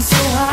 so high.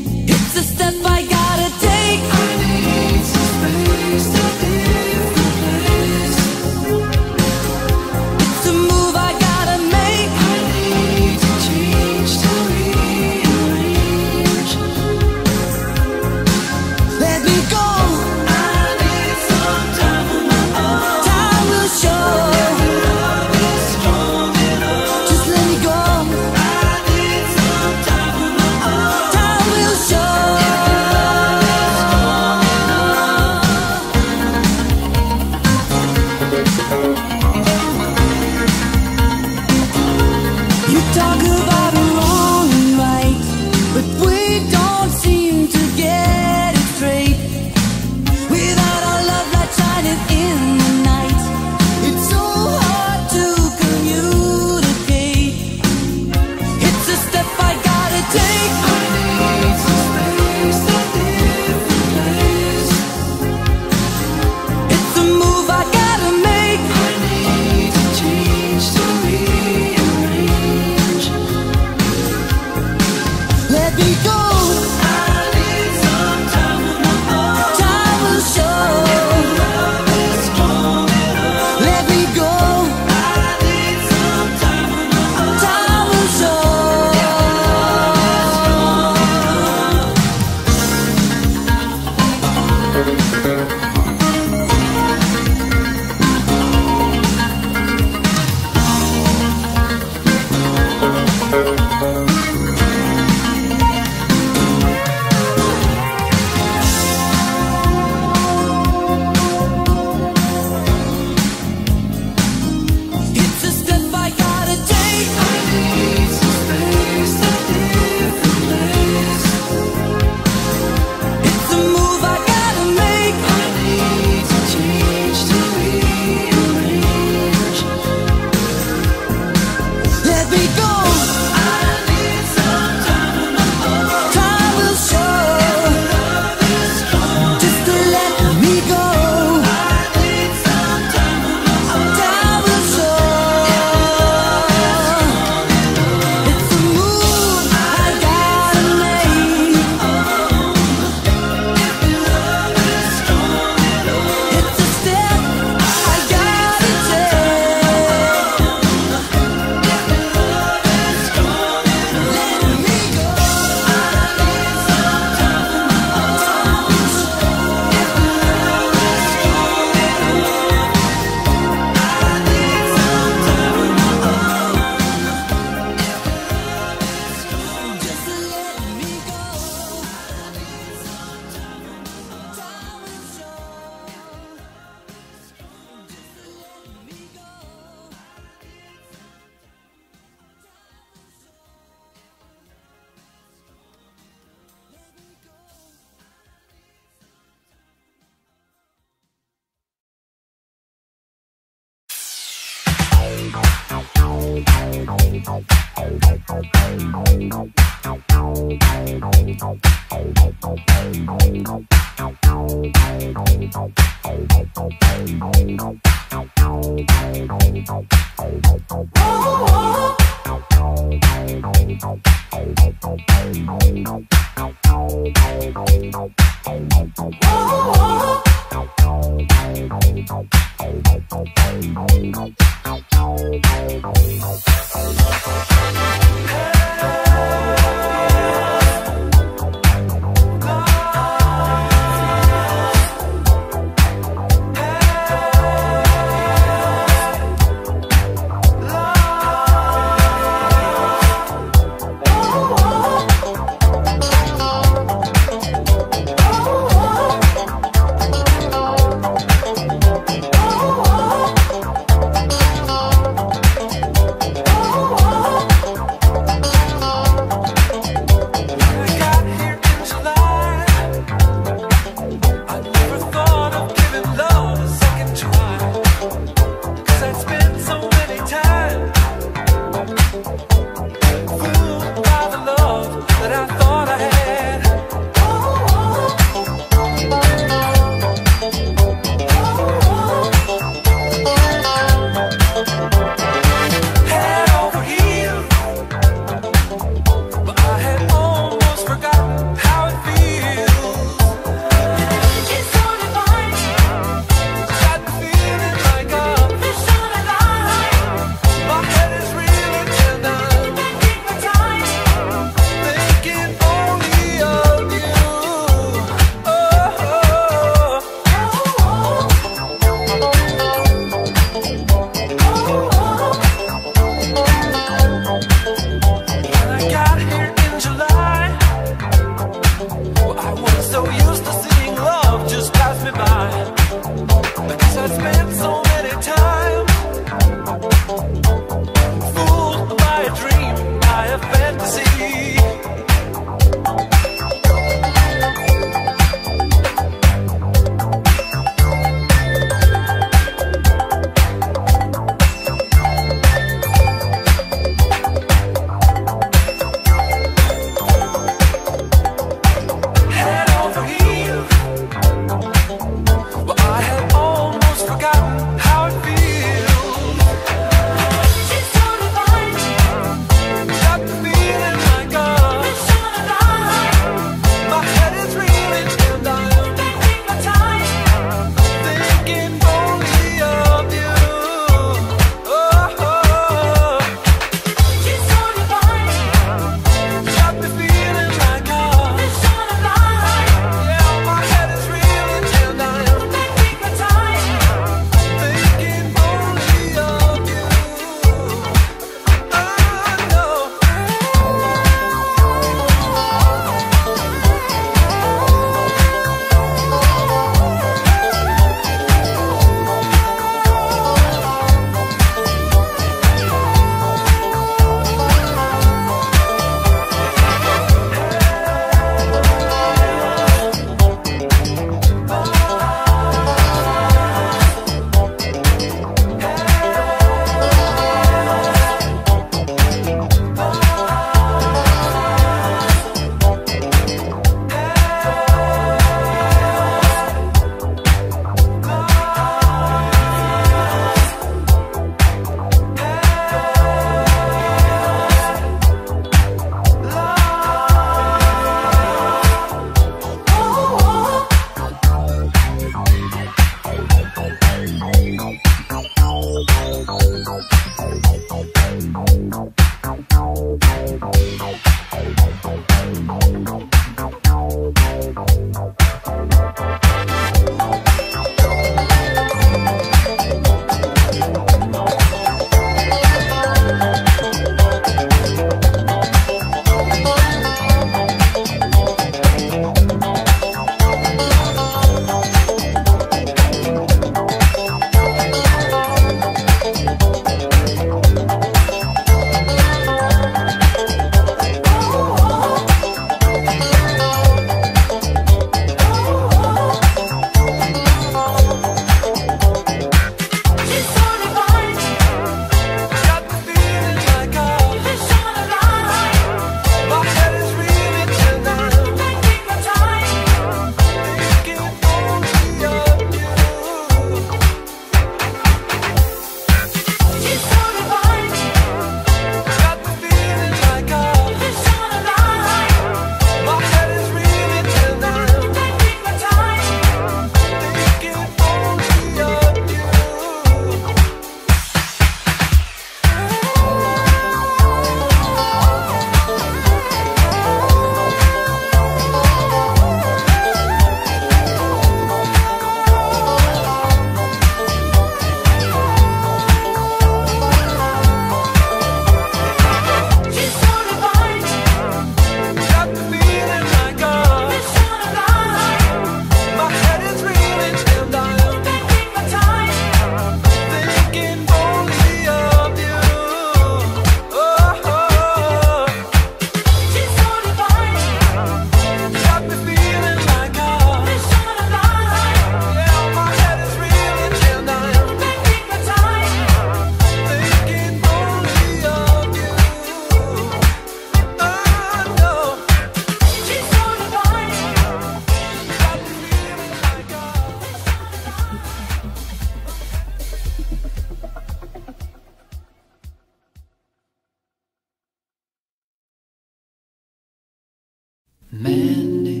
Mandy,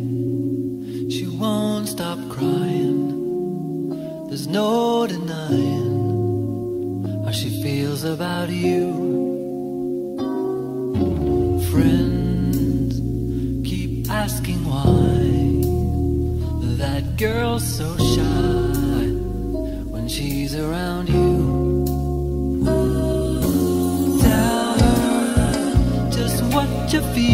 she won't stop crying. There's no denying how she feels about you. Friends keep asking why that girl's so shy when she's around you. Tell her just what you feel.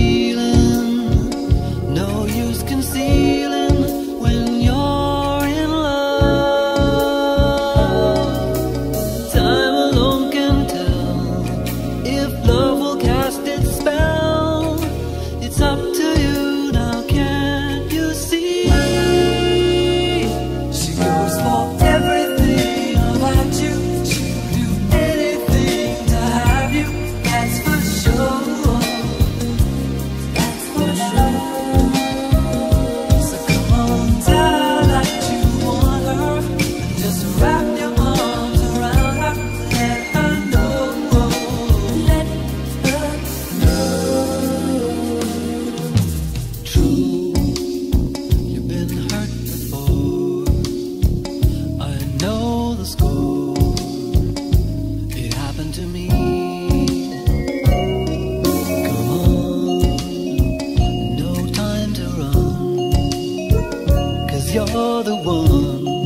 Oh.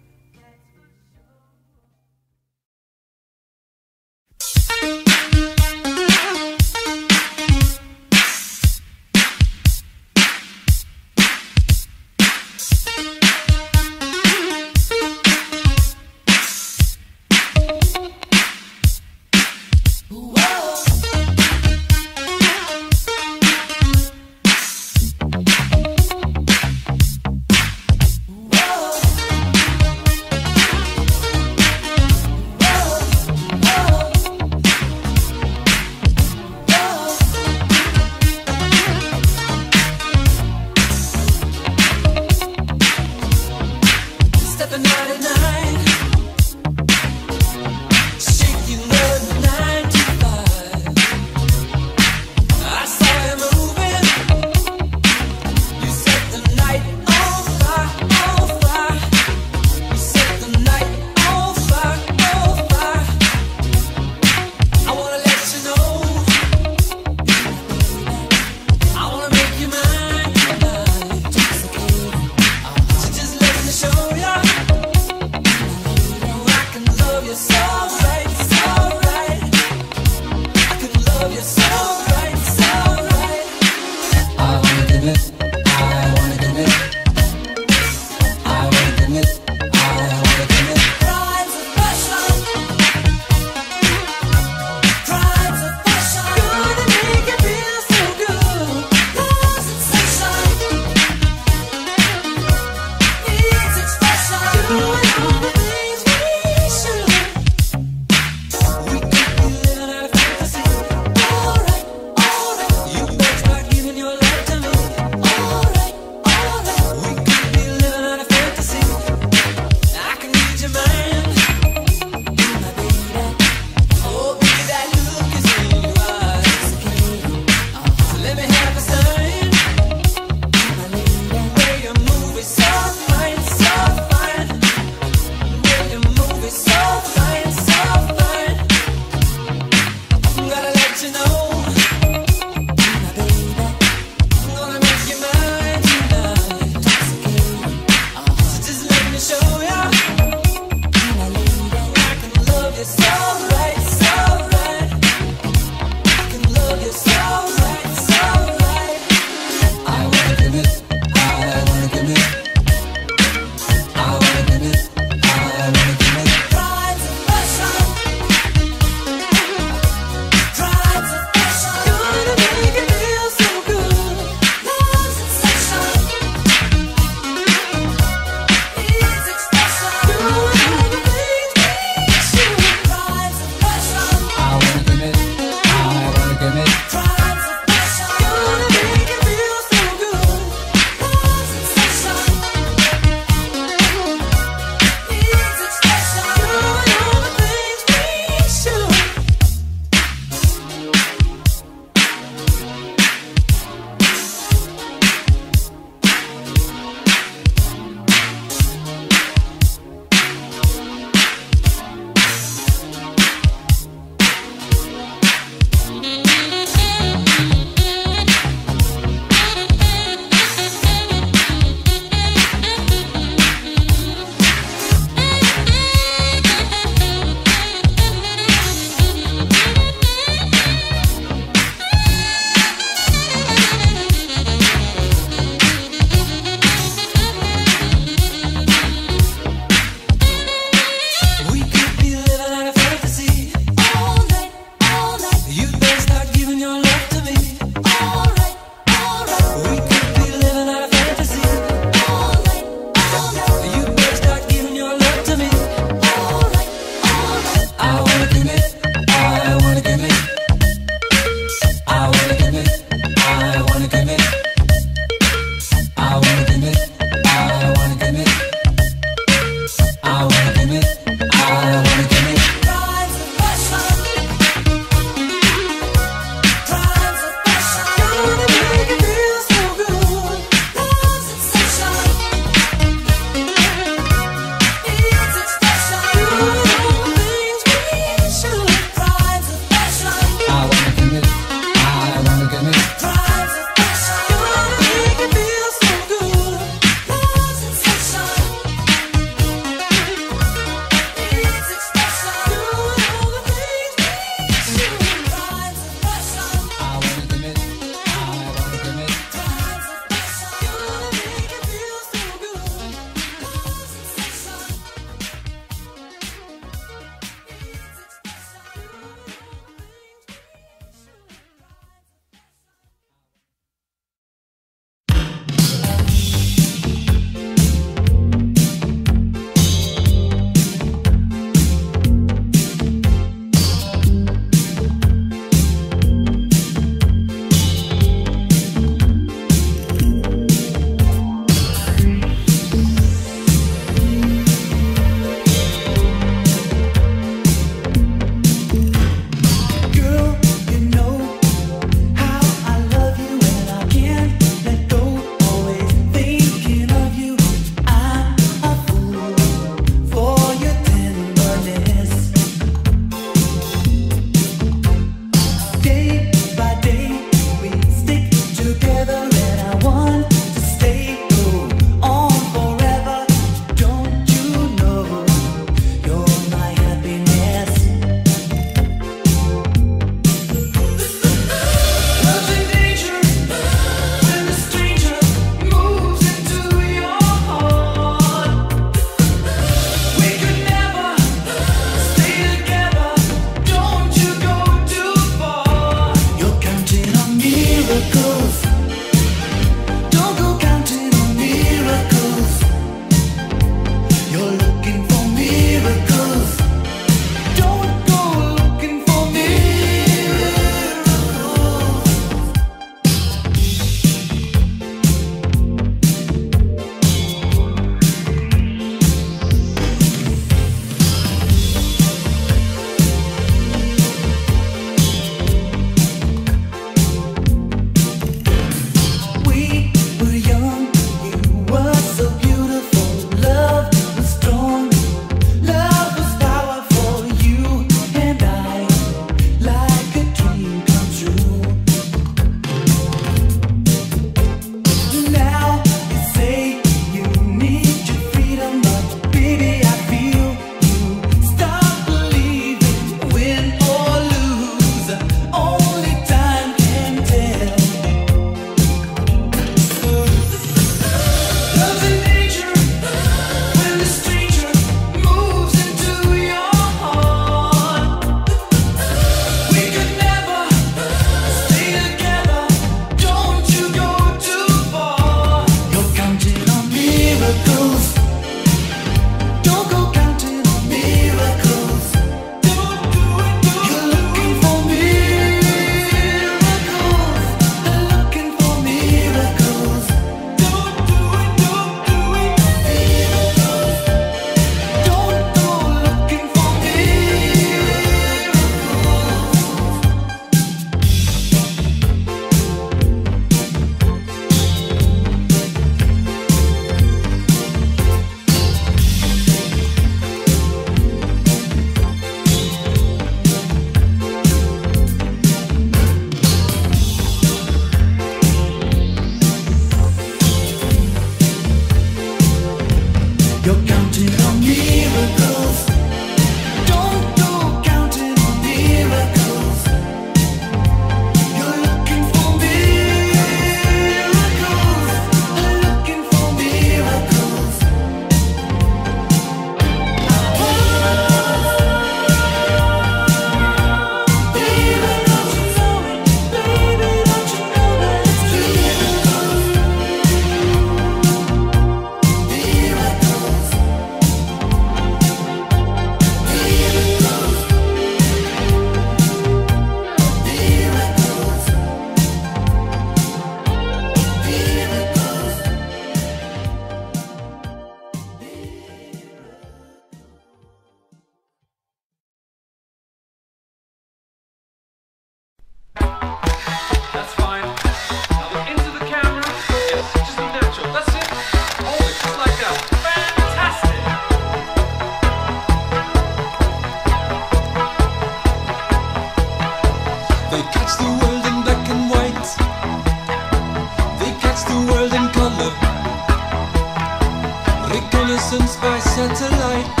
by satellite.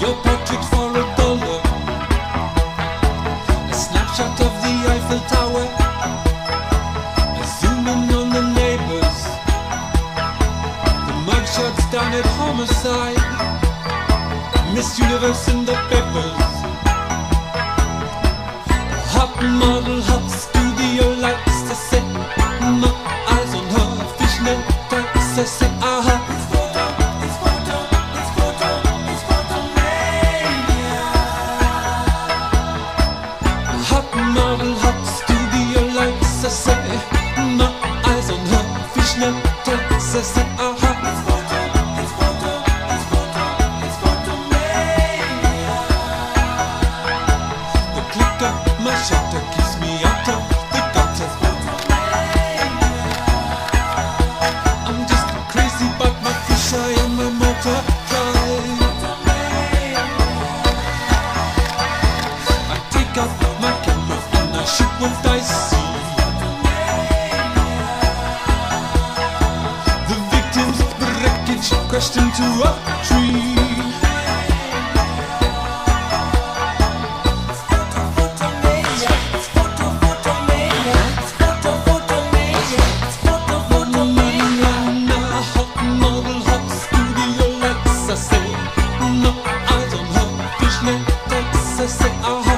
Your portrait for a dollar. A snapshot of the Eiffel Tower. A zoom in on the neighbors. The mugshots done at homicide. Miss Universe in the papers. Hot model, hot studio lights. a